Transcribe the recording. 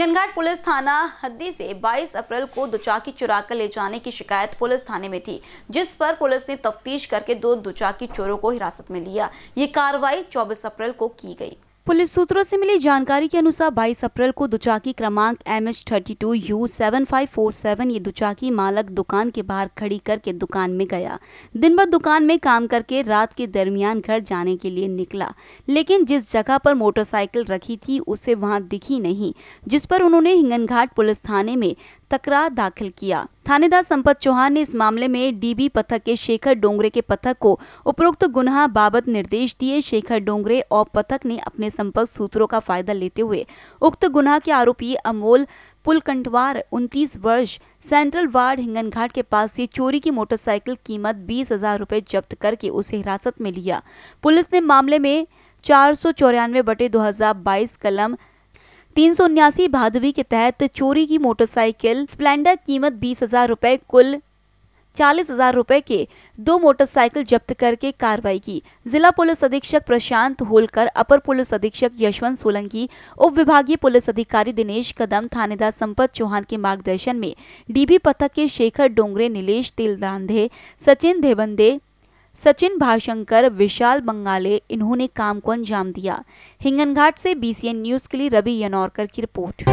Hinganghat police थाना हद्दी से 22 अप्रैल को दुचाकी चुरा कर ले जाने की शिकायत पुलिस थाने में थी, जिस पर पुलिस ने तफ्तीश करके दो दुचाकी चोरों को हिरासत में लिया। ये कार्रवाई 24 अप्रैल को की गई। पुलिस सूत्रों से मिली जानकारी के अनुसार 22 अप्रैल को दुचाकी क्रमांक M H thirty two U seven five four seven ये दुचाकी मालक दुकान के बाहर खड़ी करके दुकान में गया। दिन भर दुकान में काम करके रात के दरमियान घर जाने के लिए निकला। लेकिन जिस जगह पर मोटरसाइकिल रखी थी, उसे वहाँ दिखी नहीं, जिस पर उन्होंने हिंगनघाट पुलिस थाने में तकरार दाखिल किया। थानेदार संपत चौहान ने इस मामले में डीबी पथक के शेखर डोंगरे के पथक को उपरोक्त गुनाह बाबत निर्देश दिए। शेखर डोंगरे और पथक ने अपने संपर्क सूत्रों का फ़ायदा लेते हुए उक्त गुनाह के आरोपी अमोल पुलकंटवार 29 वर्ष, सेंट्रल वार्ड हिंगनघाट के पास से चोरी की मोटरसाइकिल कीमत बीस हज़ार रूपए जब्त करके उसे हिरासत में लिया। पुलिस ने मामले में चार सौ चौरानवे बटे दो कलम तीन सौ उन्यासी भादवी के तहत चोरी की मोटरसाइकिल, स्प्लेंडर कीमत बीस हज़ार रूपए, कुल चालीस हज़ार रूपए के दो मोटरसाइकिल जब्त करके कार्रवाई की। जिला पुलिस अधीक्षक प्रशांत होलकर, अपर पुलिस अधीक्षक यशवंत सोलंकी, उप विभागीय पुलिस अधिकारी दिनेश कदम, थानेदार संपत चौहान के मार्गदर्शन में डीबी पथक के शेखर डोंगरे, नीलेश तिलदांधे, सचिन देवंदे सचिन भाषंकर विशाल बंगाले, इन्होंने काम को अंजाम दिया। हिंगनघाट से बीसीएन न्यूज़ के लिए रवि यनौरकर की रिपोर्ट।